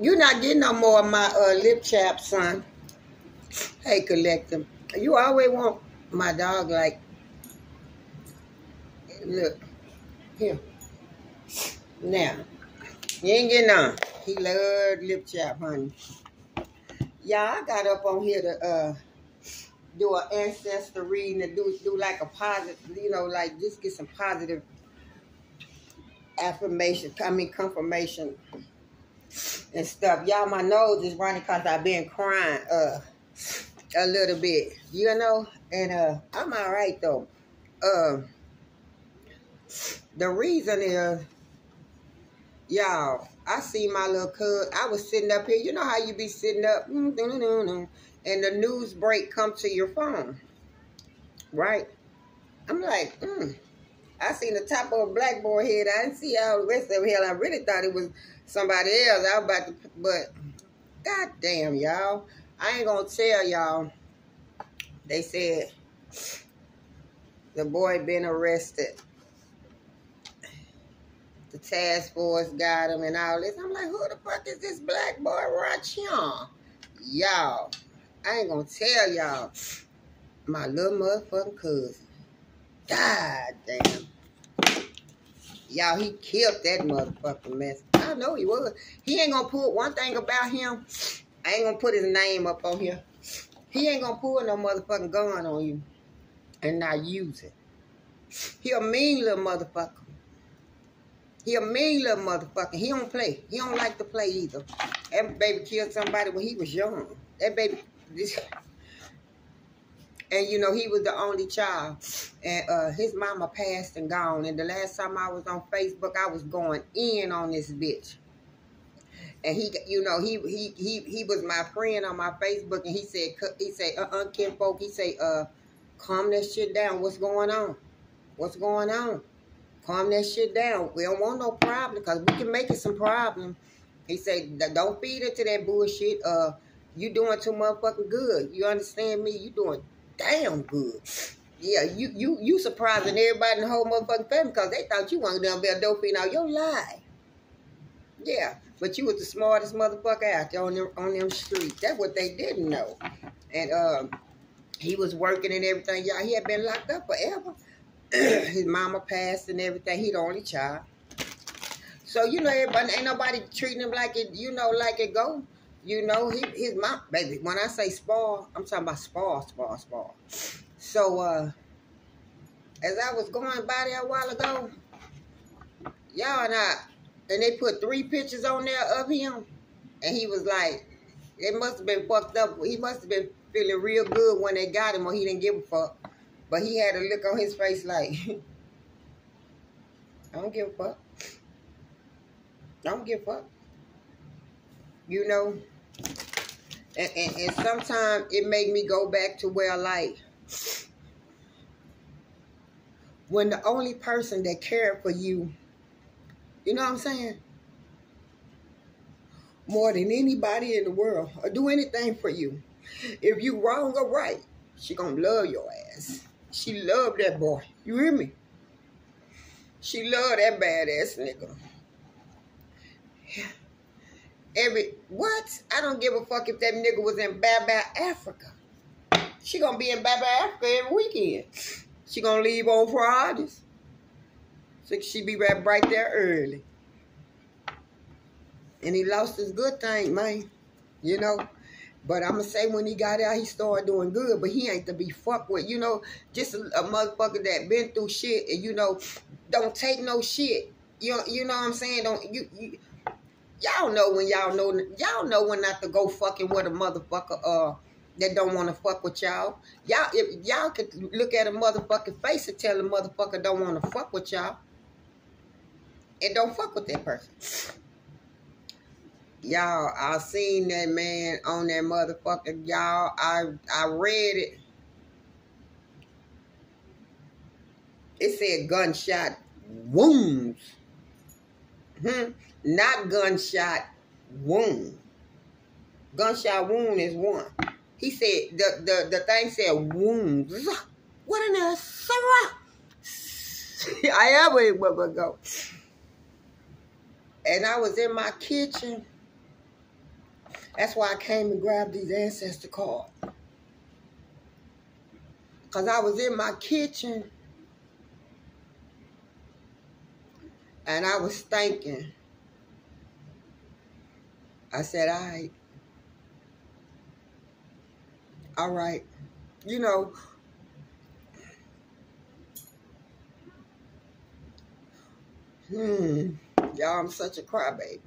You're not getting no more of my uh, lip chap, son. Hey, collect them. You always want my dog like, look, here. Now, you ain't getting on. He loved lip chap, honey. Yeah, I got up on here to uh do an ancestor reading and do do like a positive, you know, like just get some positive affirmation, I mean confirmation and stuff. Y'all, my nose is running because I've been crying uh a little bit, you know, and uh I'm all right though. Uh, the reason is, y'all, I see my little cuz. I was sitting up here. You know how you be sitting up, and the news break come to your phone, right? I'm like, mm. I seen the top of a blackboard head. I didn't see all the rest of. Hell, I really thought it was somebody else. I was about to, but god damn, y'all. I ain't gonna tell y'all. They said the boy been arrested. The task force got him and all this. I'm like, who the fuck is this black boy here? Y'all, I ain't gonna tell y'all. My little motherfucking cousin. God damn. Y'all, he killed that motherfucking mess. I know he was. He ain't gonna put one thing about him. I ain't gonna put his name up on here. He ain't gonna pull no motherfucking gun on you and not use it. He a mean little motherfucker. He a mean little motherfucker. He don't play. He don't like to play either. That baby killed somebody when he was young. That baby, this, and you know he was the only child, and uh, his mama passed and gone. And the last time I was on Facebook, I was going in on this bitch. And he, you know, he he he he was my friend on my Facebook, and he said he said uh uh he said, uh calm that shit down. What's going on? What's going on? Calm that shit down. We don't want no problem because we can make it some problem. He said, don't feed into that bullshit. Uh, you doing too motherfucking good. You understand me? You doing damn good. Yeah, you you you surprising everybody in the whole motherfucking family because they thought you weren't gonna be a dope fiend now. Your lie. Yeah, but you was the smartest motherfucker out there on them on them streets. That's what they didn't know. And um, he was working and everything. Y'all, he had been locked up forever. his mama passed and everything. He the only child. So, you know, everybody, ain't nobody treating him like it, you know, like it go. You know, he, his mom, baby, when I say spoil, I'm talking about spoil, spoil, spoil. So, uh, as I was going by there a while ago, y'all and I, and they put three pictures on there of him, and he was like, it must have been fucked up. He must have been feeling real good when they got him or he didn't give a fuck. But he had a look on his face like, I don't give a fuck. I don't give a fuck. You know? And, and, and sometimes it make me go back to where like, when the only person that cared for you, you know what I'm saying? More than anybody in the world, or do anything for you. If you wrong or right, she gonna love your ass. She loved that boy. You hear me? She loved that badass nigga. Every what? I don't give a fuck if that nigga was in Baba Africa. She gonna be in Baba Africa every weekend. She gonna leave on Fridays. So she be right right there early. And he lost his good thing, man. You know? But I'm gonna say when he got out, he started doing good. But he ain't to be fucked with. You know, just a, a motherfucker that been through shit and you know, don't take no shit. You know, you know what I'm saying? Don't you, you y'all know when y'all know y'all know when not to go fucking with a motherfucker uh that don't want to fuck with y'all. Y'all if y'all could look at a motherfucking face and tell a motherfucker don't want to fuck with y'all. And don't fuck with that person. Y'all, I seen that man on that motherfucker. Y'all, I I read it. It said gunshot wounds. Hmm. Not gunshot wound. Gunshot wound is one. He said the the, the thing said wounds. What in the I ever go. And I was in my kitchen That's why I came and grabbed these ancestor cards. Because I was in my kitchen and I was thinking. I said, all right. All right. You know, hmm, y'all, I'm such a crybaby.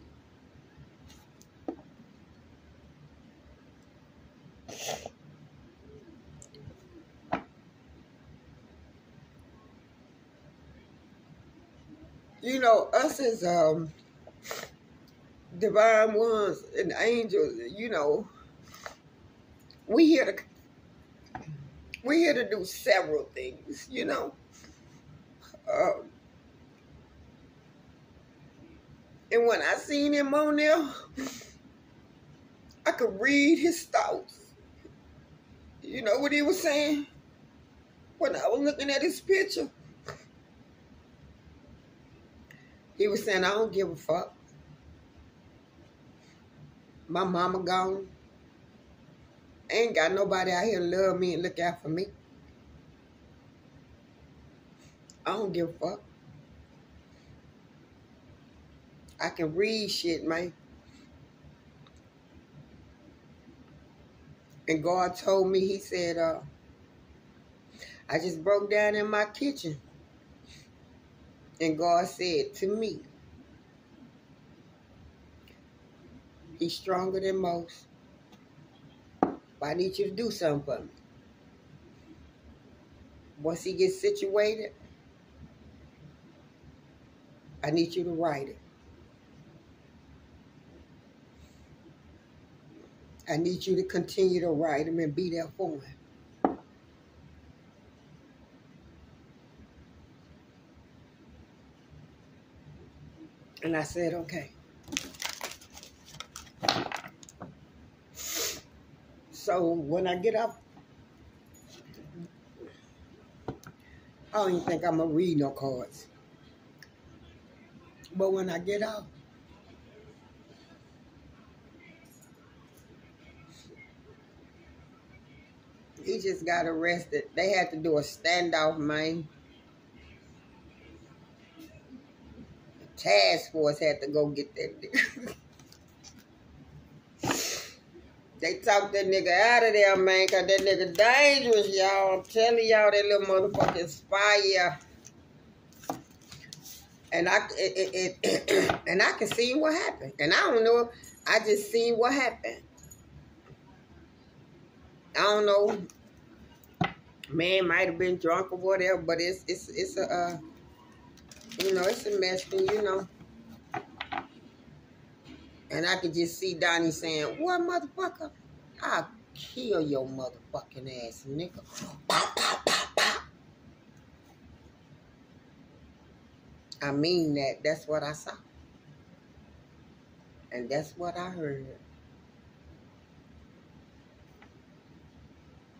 you know, us as um divine ones and angels, you know, we here to we here to do several things, you know. Um, and when I seen him on there, I could read his thoughts. You know what he was saying? When I was looking at his picture. He was saying, I don't give a fuck. My mama gone. Ain't got nobody out here to love me and look out for me. I don't give a fuck. I can read shit, man. And God told me, he said, uh, I just broke down in my kitchen. And God said to me, He's stronger than most. But I need you to do something for me. Once he gets situated, I need you to write it. I need you to continue to write him and be there for him. And I said, okay. So when I get up, I don't even think I'm going to read no cards. But when I get up, he just got arrested. They had to do a standoff, man. The task force had to go get that nigga. They talk that nigga out of there, man, because that nigga dangerous, y'all. I'm telling y'all, that little motherfucking spy, And I, it, it, it and I can see what happened. And I don't know, I just seen what happened. I don't know. Man might have been drunk or whatever, but it's it's it's a uh, you know, it's a mess, you know. And I could just see Donnie saying, what motherfucker? I'll kill your motherfucking ass, nigga. I mean that. That's what I saw. And that's what I heard.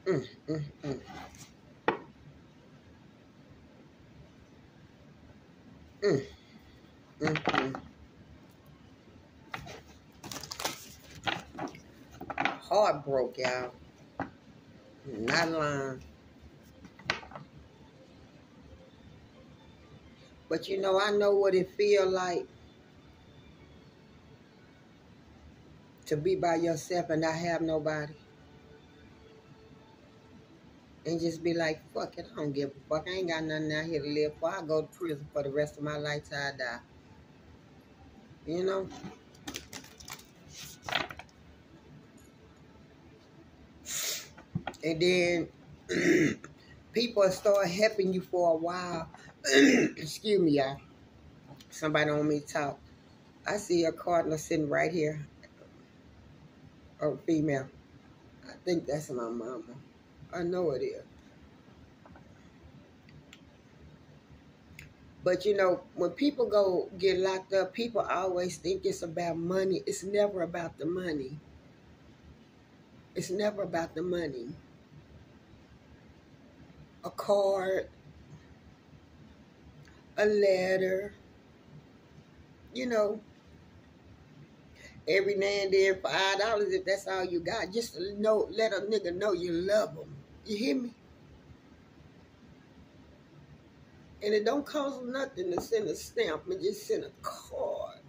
Mm, mm, mm. Mm. Mm -hmm. Oh, Heart broke, y'all. Not lying. But you know, I know what it feel like to be by yourself and not have nobody and just be like, fuck it, I don't give a fuck. I ain't got nothing out here to live for. I go to prison for the rest of my life till I die. You know? And then people start helping you for a while. Excuse me, y'all. Somebody on me talk. I see a cardinal sitting right here. A female. I think that's my mama. I know it is. But you know, when people go get locked up, people always think it's about money. It's never about the money. It's never about the money. A card, a letter, you know, every now and then five dollars if that's all you got. Just know, let a nigga know you love him. You hear me? And it don't cost nothing to send a stamp and just send a card.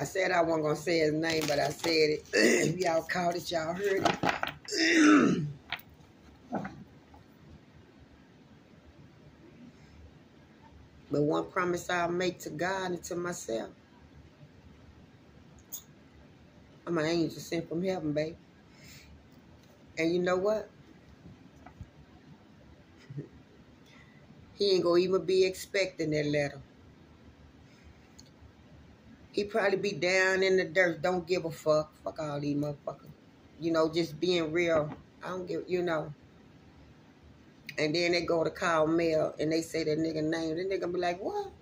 I said I wasn't gonna say his name, but I said it. y'all caught it, y'all heard it. but one promise I'll make to God and to myself. I'm an angel sent from heaven, baby. And you know what? he ain't gonna even be expecting that letter. He probably be down in the dirt, don't give a fuck. Fuck all these motherfuckers. You know, just being real. I don't give, you know. And then they go to call mail and they say that nigga name. The nigga be like, what?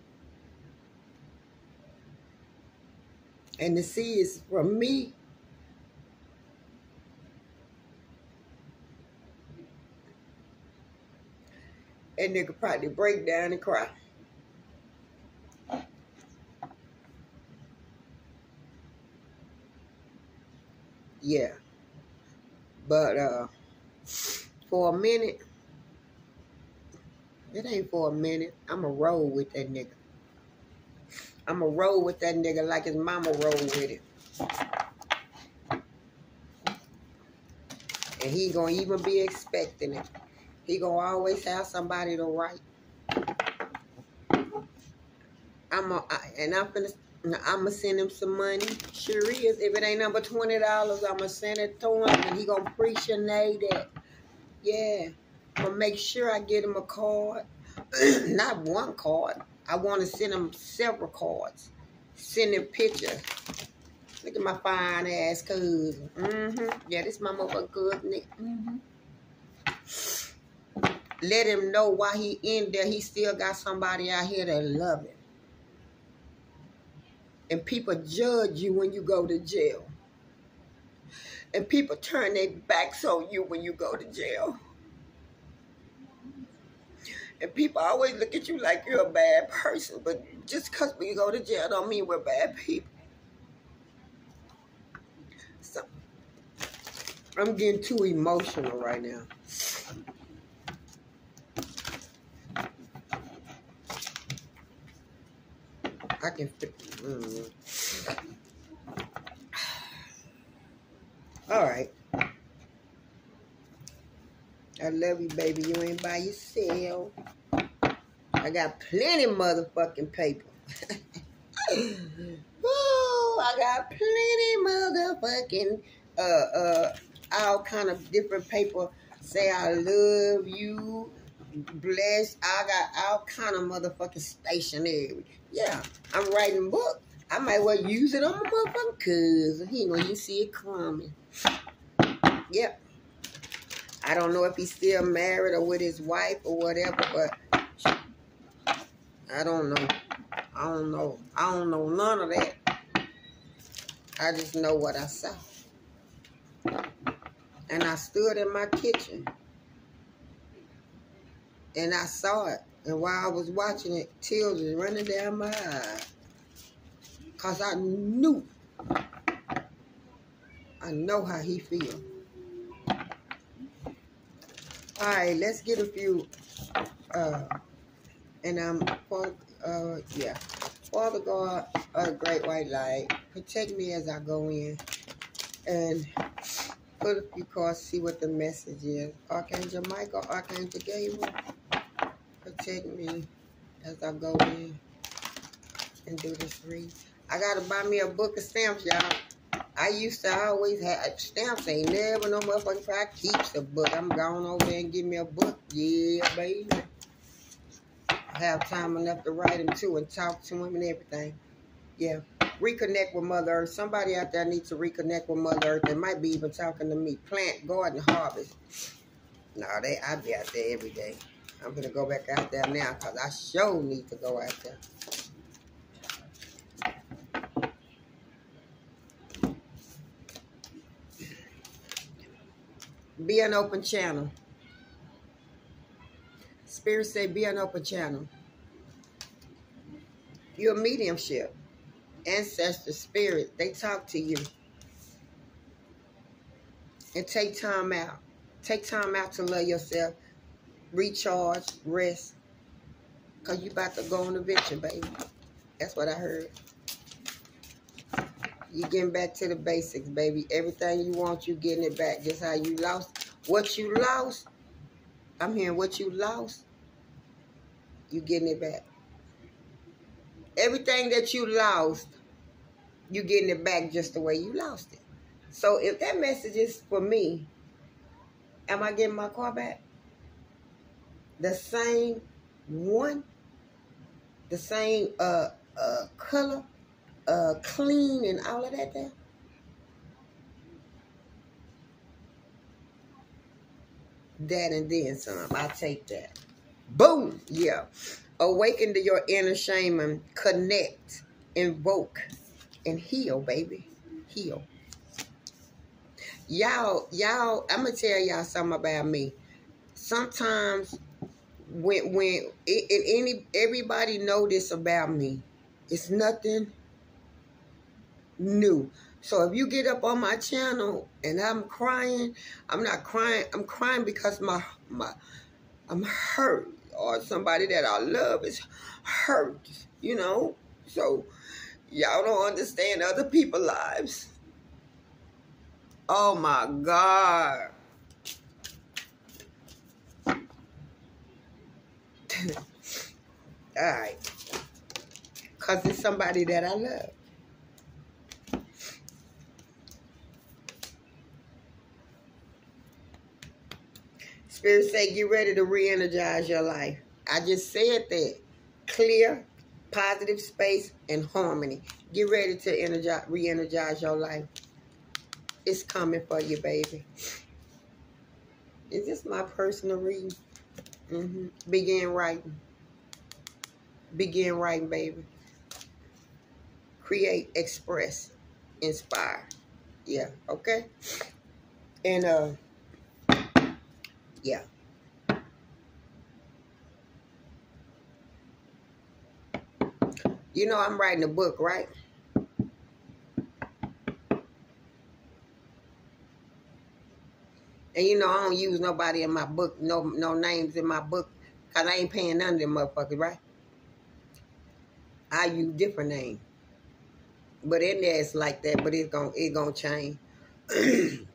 And the C is from me. And nigga probably break down and cry. Yeah. But uh for a minute, it ain't for a minute. I'ma roll with that nigga. I'ma roll with that nigga like his mama roll with it. And he gonna even be expecting it. He gonna always have somebody to write. I'm a, I, and I'm gonna I'm gonna send him some money. Sure is. If it ain't number twenty dollars, I'm gonna send it to him, and he gonna appreciate that. Yeah, gonna make sure I get him a card, not one card. I want to send him several cards. Send him pictures. Look at my fine ass cousin. Mm-hmm. Yeah, this my motherfucking cousin. Mm-hmm let him know why he in there. He still got somebody out here that love him. And people judge you when you go to jail. And people turn their backs on you when you go to jail. And people always look at you like you're a bad person. But just because we go to jail don't mean we're bad people. So, I'm getting too emotional right now. I can. Mm. All right. I love you, baby. You ain't by yourself. I got plenty motherfucking paper. Ooh, I got plenty motherfucking uh uh all kind of different paper. Say I love you. Bless. I got all kind of motherfucking stationery. Yeah, I'm writing book. I might well use it on my motherfucking cousin. He ain't gonna see it coming. Yep. I don't know if he's still married or with his wife or whatever, but I don't know. I don't know. I don't know none of that. I just know what I saw. And I stood in my kitchen. And I saw it. And while I was watching it, tears was running down my eyes. Because I knew. I know how he feels. All right, let's get a few. Uh, and I'm, uh, yeah. Father God, a great white light, protect me as I go in. And put a few cards, see what the message is. Archangel Michael, Archangel Gabriel protect me as I go in and do this read. I gotta buy me a book of stamps, y'all. I used to always have stamps. Ain't never no motherfucking try keeps a book. I'm going over there and give me a book. Yeah, baby. I have time enough to write them too and talk to them and everything. Yeah. Reconnect with Mother Earth. Somebody out there needs to reconnect with Mother Earth. They might be even talking to me. Plant, garden, harvest. No, they I be out there every day. I'm gonna go back out there now because I sure need to go out there. Be an open channel. Spirit say be an open channel. You're a mediumship. Ancestor spirit, they talk to you. And take time out. Take time out to love yourself. Recharge, rest. Because you about to go on a venture, baby. That's what I heard. You getting back to the basics, baby. Everything you want, you getting it back. Just how you lost. What you lost, I'm hearing what you lost, you getting it back. Everything that you lost, you getting it back just the way you lost it. So if that message is for me, am I getting my car back? The same one, the same uh uh color, uh clean and all of that there. That and then some. I take that. Boom. Yeah. Awaken to your inner shaman. Connect. Invoke. And heal, baby. Heal. Y'all, y'all, I'm gonna tell y'all something about me. Sometimes when when it, it, any everybody know this about me. It's nothing new. So if you get up on my channel and I'm crying, I'm not crying. I'm crying because my my I'm hurt or somebody that I love is hurt, you know? So y'all don't understand other people's lives. Oh my God. All right. Because it's somebody that I love. Spirit say, get ready to re-energize your life. I just said that. Clear, positive space, and harmony. Get ready to energize, re-energize your life. It's coming for you, baby. Is this my personal reading? Mm -hmm. Begin writing. Begin writing, baby. Create, express, inspire. Yeah, okay? And, uh, yeah. You know I'm writing a book, right? And you know I don't use nobody in my book, no no names in my book, cause I ain't paying none of them motherfuckers, right? I use different names. But in there it's like that, but it's gonna it gonna change.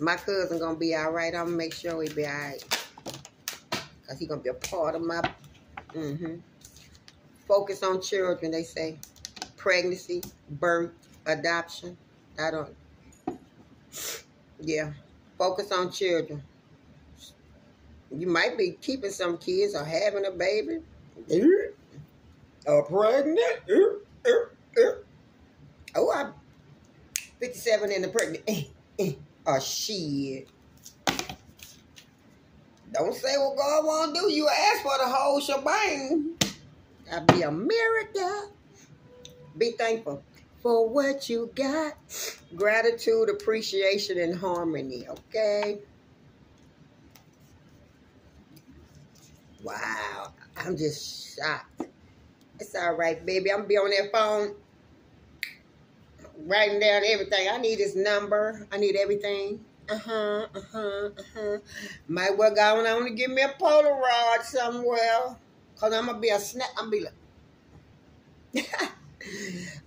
My cousin gonna be all right. I'm gonna make sure he be all right. Because he gonna be a part of my... Mm-hmm. Focus on children, they say. Pregnancy, birth, adoption. I don't... Yeah. Focus on children. You might be keeping some kids or having a baby. Or pregnant. Oh, I'm 57 and the pregnant. Oh, shit. Don't say what God won't do. You ask for the whole shebang. That'd be a miracle. Be thankful for what you got. Gratitude, appreciation, and harmony, okay? Wow. I'm just shocked. It's all right, baby. I'm to be on that phone writing down everything. I need his number. I need everything. Uh-huh, uh-huh, uh-huh. Might well go on, I want to give me a Polaroid somewhere. Because I'm going to be a snap. I'm going to be like...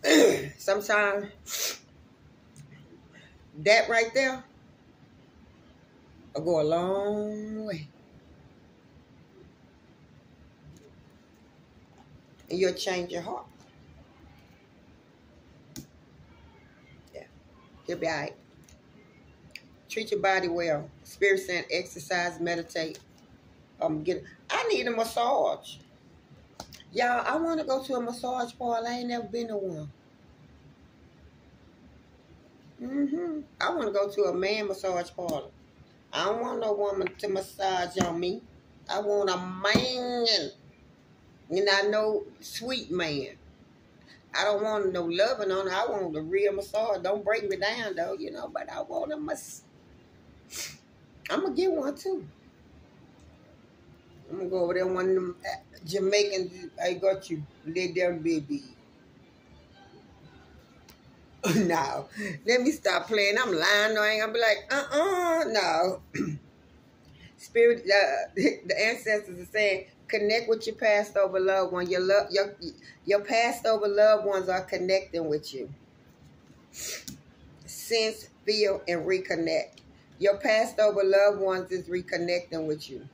Sometimes that right there will go a long way. And you'll change your heart. Yeah. You'll be all right. Treat your body well. Spirit saying exercise, meditate. Um, get. I need a massage. Y'all, I want to go to a massage parlor. I ain't never been to one. Mm-hmm. I want to go to a man massage parlor. I don't want no woman to massage on me. I want a man. And I know sweet man. I don't want no loving on her. I want the real massage. Don't break me down though, you know. But I want a massage. I'm gonna get one too. I'm gonna go over there one of them uh, Jamaicans. I got you, lay down, baby. no, let me stop playing. I'm lying. No, I ain't gonna be like, uh, uh no. Spirit, uh, the ancestors are saying, connect with your past over loved one. Your love, your your past over loved ones are connecting with you. Sense, feel, and reconnect. Your past over loved ones is reconnecting with you.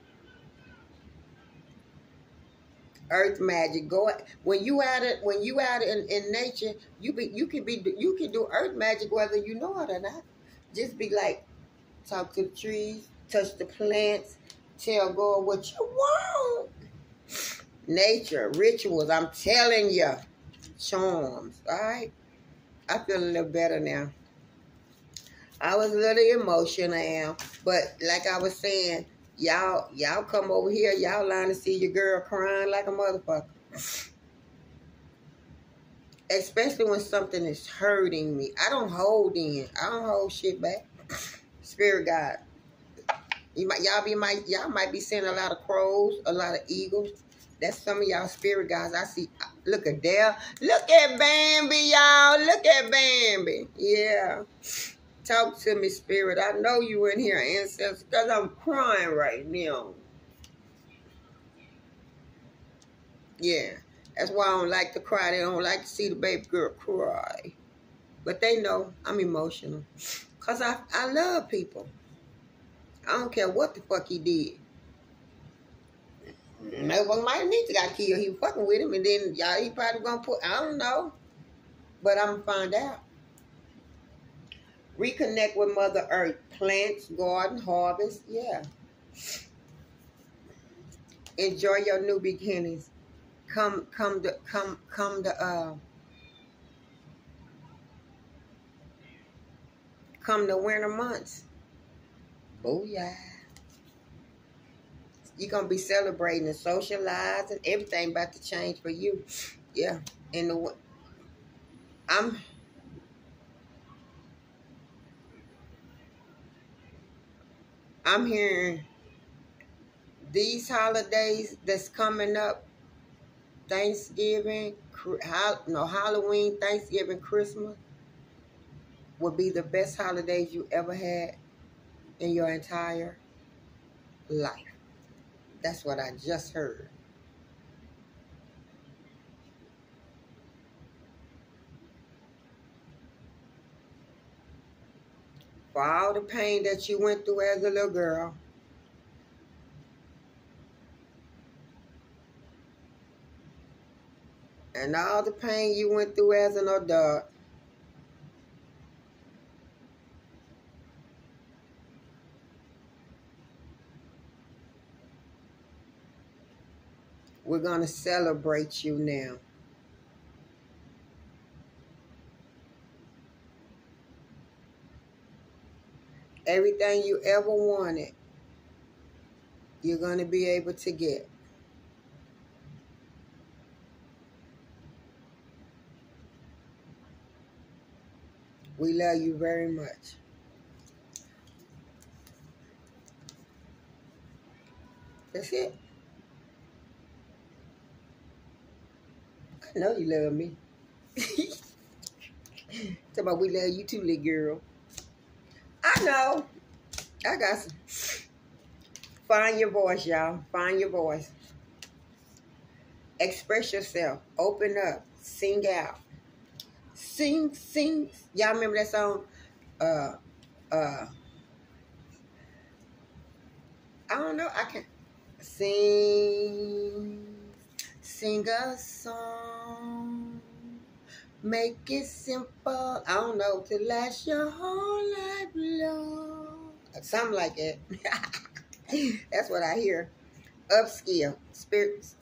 Earth magic. Go when you out it when you out in, in nature, you be you can be you can do earth magic whether you know it or not. Just be like, talk to the trees, touch the plants, tell God what you want. Nature, rituals, I'm telling you. Charms, all right? I feel a little better now. I was a little emotional, but like I was saying, y'all y'all come over here, y'all line to see your girl crying like a motherfucker. Especially when something is hurting me. I don't hold in. I don't hold shit back. Spirit God. You might y'all be might y'all might be seeing a lot of crows, a lot of eagles. That's some of y'all spirit guys. I see. Look at Dale. Look at Bambi, y'all. Look at Bambi. Yeah. Talk to me, spirit. I know you in here, ancestors, because I'm crying right now. Yeah. That's why I don't like to cry. They don't like to see the baby girl cry. But they know I'm emotional. Because I, I love people. I don't care what the fuck he did. Nobody might need to got killed. He fucking with him, and then y'all he probably gonna put. I don't know, but I'm gonna find out. Reconnect with Mother Earth. Plants, garden, harvest. Yeah. Enjoy your new beginnings. Come, come to, come, come to, uh, come the winter months. Oh yeah. You're gonna be celebrating and socializing. Everything about to change for you. Yeah. And the I'm I'm hearing these holidays that's coming up, Thanksgiving, no Halloween, Thanksgiving, Christmas, will be the best holidays you ever had in your entire life. That's what I just heard. For all the pain that you went through as a little girl. And all the pain you went through as an adult. We're going to celebrate you now. Everything you ever wanted, you're going to be able to get. We love you very much. That's it. I know you love me. Talk about we love you too, little girl. I know. I got some. Find your voice, y'all. Find your voice. Express yourself. Open up. Sing out. Sing, sing. Y'all remember that song? Uh, uh. I don't know. I can sing. Sing a song. Make it simple. I don't know. To last your whole life long. Something like that. That's what I hear. Upskill. Spirits.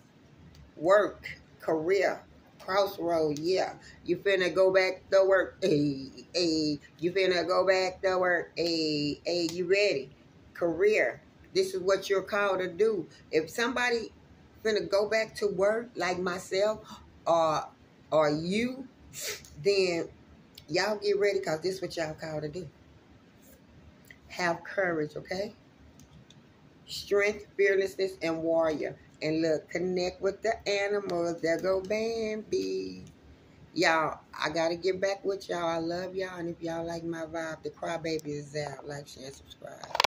Work. Career. Crossroad. Yeah. You finna go back to work. Hey, hey. You finna go back to work. Hey, hey. You ready? Career. This is what you're called to do. If somebody finna go back to work like myself or or you, then y'all get ready because this is what y'all called to do. Have courage, okay? Strength, fearlessness, and warrior. And look, connect with the animals. There go Bambi. Y'all, I got to get back with y'all. I love y'all. And if y'all like my vibe, the crybaby is out. Like, share, subscribe.